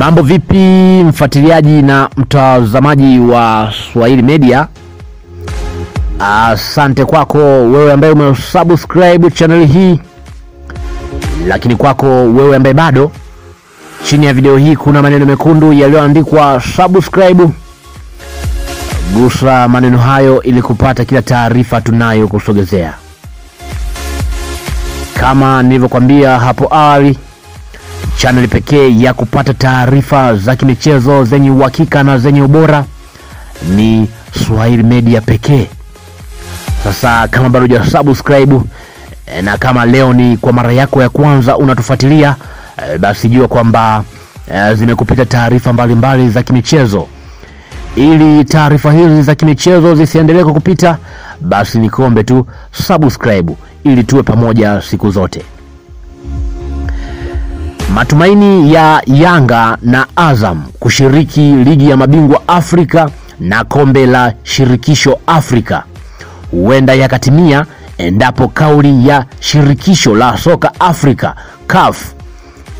Mambo vipi, mfuatiliaji na mtazamaji wa Swahili Media? Asante kwako wewe ambaye umesubscribe channel hii, lakini kwako wewe ambaye bado, chini ya video hii kuna maneno mekundu yaliyoandikwa subscribe. Gusa maneno hayo ili kupata kila taarifa tunayo kusogezea. Kama nilivyokwambia hapo awali, chaneli pekee ya kupata taarifa za kimichezo zenye uhakika na zenye ubora ni Swahili Media pekee. Sasa kama bado huja subscribe eh, na kama leo ni kwa mara yako ya kwanza unatufuatilia eh, basi jua kwamba eh, zimekupita taarifa mbalimbali za kimichezo. Ili taarifa hizi za kimichezo zisiendelee kukupita, basi nikombe tu subscribe ili tuwe pamoja siku zote. Matumaini ya Yanga na Azam kushiriki ligi ya mabingwa Afrika na kombe la shirikisho Afrika huenda yakatimia endapo kauli ya shirikisho la soka Afrika CAF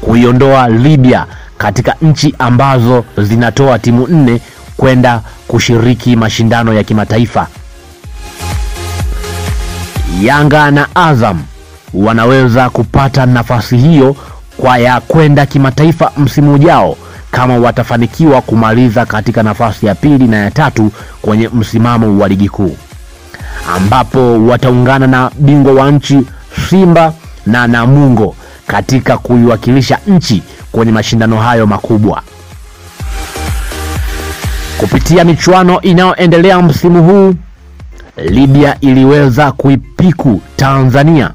kuiondoa Libya katika nchi ambazo zinatoa timu nne kwenda kushiriki mashindano ya kimataifa. Yanga na Azam wanaweza kupata nafasi hiyo kwa ya kwenda kimataifa msimu ujao kama watafanikiwa kumaliza katika nafasi ya pili na ya tatu kwenye msimamo wa ligi kuu ambapo wataungana na bingwa wa nchi Simba na Namungo katika kuiwakilisha nchi kwenye mashindano hayo makubwa. Kupitia michuano inayoendelea msimu huu, Libya iliweza kuipiku Tanzania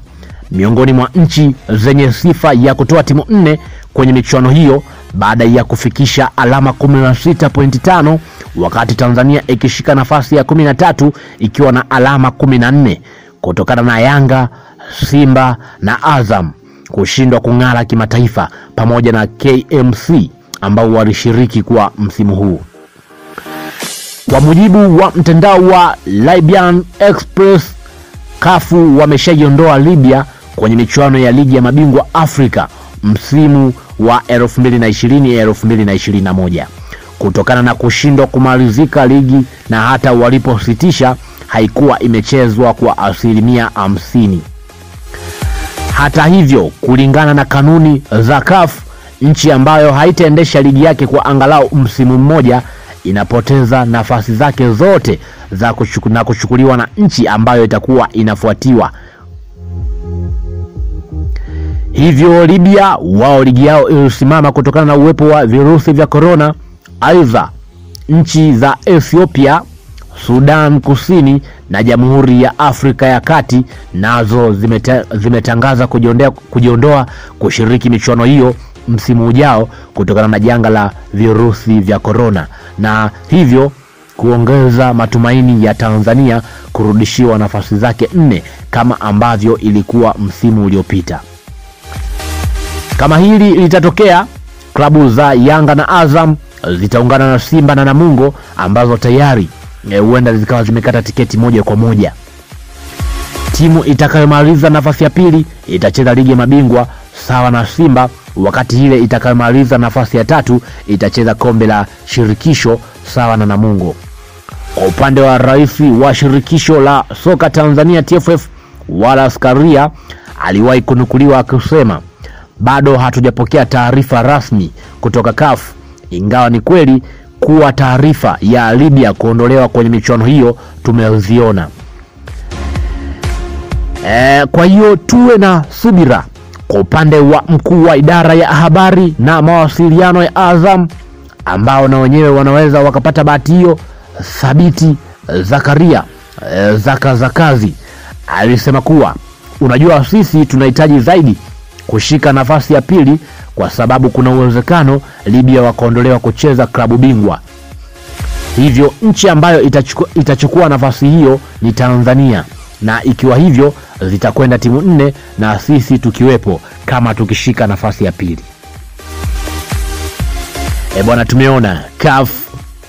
miongoni mwa nchi zenye sifa ya kutoa timu nne kwenye michuano hiyo baada ya kufikisha alama 16.5 wakati Tanzania ikishika nafasi ya 13 ikiwa na alama 14 kutokana na Yanga, Simba na Azam kushindwa kung'ara kimataifa pamoja na KMC ambao walishiriki kwa msimu huu. Kwa mujibu wa mtandao wa Libyan Express, kafu wameshaiondoa Libya kwenye michuano ya ligi ya mabingwa Afrika msimu wa 2020-2021 kutokana na kushindwa kumalizika ligi na hata walipositisha haikuwa imechezwa kwa asilimia hamsini. Hata hivyo, kulingana na kanuni za CAF, nchi ambayo haitaendesha ligi yake kwa angalau msimu mmoja inapoteza nafasi zake zote za kushuku, na kuchukuliwa na nchi ambayo itakuwa inafuatiwa. Hivyo Libya wao ligi yao ilisimama kutokana na uwepo wa virusi vya korona. Aidha, nchi za Ethiopia, Sudan Kusini na Jamhuri ya Afrika ya Kati nazo zimeta, zimetangaza kujiondoa, kujiondoa kushiriki michuano hiyo msimu ujao kutokana na janga la virusi vya korona na hivyo kuongeza matumaini ya Tanzania kurudishiwa nafasi zake nne kama ambavyo ilikuwa msimu uliopita. Kama hili litatokea, klabu za Yanga na Azam zitaungana na Simba na Namungo ambazo tayari huenda e, zikawa zimekata tiketi moja kwa moja. Timu itakayomaliza nafasi ya pili itacheza ligi ya mabingwa sawa na Simba, wakati ile itakayomaliza nafasi ya tatu itacheza kombe la shirikisho sawa na Namungo. Upande wa rais wa shirikisho la soka Tanzania TFF Wallace Karia aliwahi kunukuliwa akisema bado hatujapokea taarifa rasmi kutoka CAF, ingawa ni kweli kuwa taarifa ya Libya kuondolewa kwenye michuano hiyo tumeziona. E, kwa hiyo tuwe na subira. Kwa upande wa mkuu wa idara ya habari na mawasiliano ya Azam ambao na wenyewe wanaweza wakapata bahati hiyo, Thabiti Zakaria Zaka za kazi alisema kuwa unajua, sisi tunahitaji zaidi kushika nafasi ya pili kwa sababu kuna uwezekano Libya wakaondolewa kucheza klabu bingwa. Hivyo nchi ambayo itachukua, itachukua nafasi hiyo ni Tanzania, na ikiwa hivyo zitakwenda timu nne na sisi tukiwepo kama tukishika nafasi ya pili. E bwana, tumeona CAF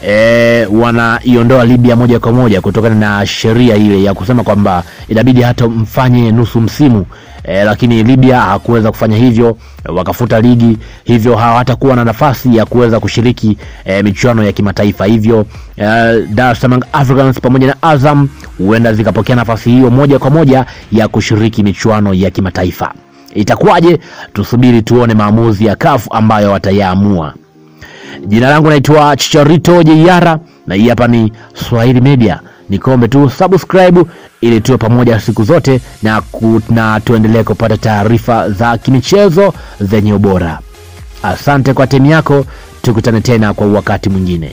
e, wanaiondoa Libya moja kwa moja kutokana na sheria ile ya kusema kwamba inabidi hata mfanye nusu msimu e, lakini Libya hakuweza kufanya hivyo, wakafuta ligi, hivyo hawatakuwa na nafasi ya kuweza kushiriki e, michuano ya kimataifa. Hivyo e, Dar es Salaam Africans pamoja na Azam huenda zikapokea nafasi hiyo moja kwa moja ya kushiriki michuano ya kimataifa. Itakuwaje? Tusubiri tuone maamuzi ya CAF ambayo watayaamua. Jina langu naitwa Chicharito Jeiara na hii hapa ni Swahili Media. Nikombe tu subscribe ili tuwe pamoja siku zote na, na tuendelee kupata taarifa za kimichezo zenye ubora. Asante kwa timu yako, tukutane tena kwa wakati mwingine.